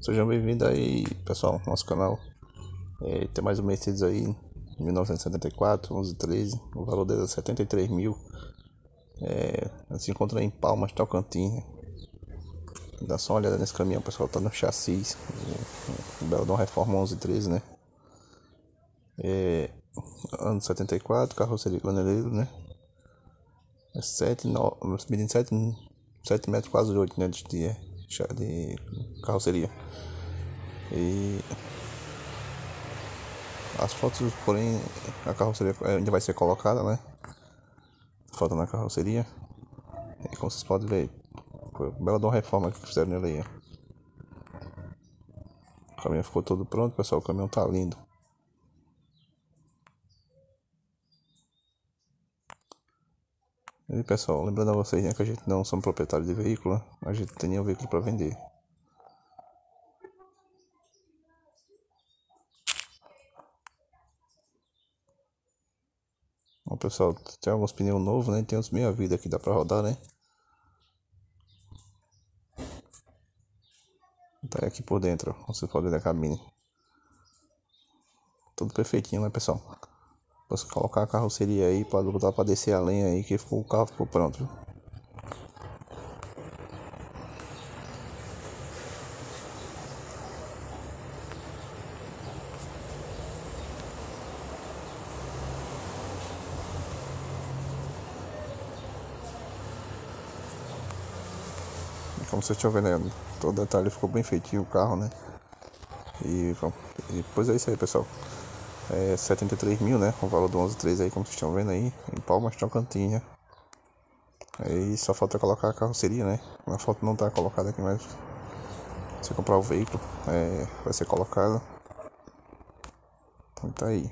Sejam bem-vindos aí, pessoal, no nosso canal. É, tem mais um Mercedes aí, 1974, 11 13, o valor dele é 73 mil. É, se encontra em Palmas, Tocantins. Dá só uma olhada nesse caminhão, pessoal, tá no chassi. O, Dom Reforma 11 13, né? É, ano 74, carroceria graneleiro, né? É 7, 9, 7, 7 metros, quase 8, né? De, de carroceria. E as fotos, porém, a carroceria ainda vai ser colocada, né? Foto na carroceria. E como vocês podem ver, foi uma bela de uma reforma que fizeram nele aí. O caminhão ficou todo pronto, pessoal. O caminhão tá lindo. E pessoal, lembrando a vocês né, que a gente não somos proprietários de veículo, a gente tem nenhum veículo para vender. Bom, pessoal, tem alguns pneus novos, né? Tem uns meia vida que dá pra rodar, né? Tá aqui por dentro, ó. Você pode ver da cabine. Tudo perfeitinho, né, pessoal? Você colocar a carroceria aí, pode botar pra descer a lenha aí, que ficou, o carro ficou pronto? Como vocês estão vendo aí, todo detalhe ficou bem feitinho o carro, né? E, e depois é isso aí, pessoal. É 73 mil, né? O valor do 11.3 aí, como vocês estão vendo aí. Em Palmas, Tocantinha. Aí só falta colocar a carroceria, né? A foto não tá colocada aqui, mas... Se comprar o veículo, é, vai ser colocado. Então tá aí.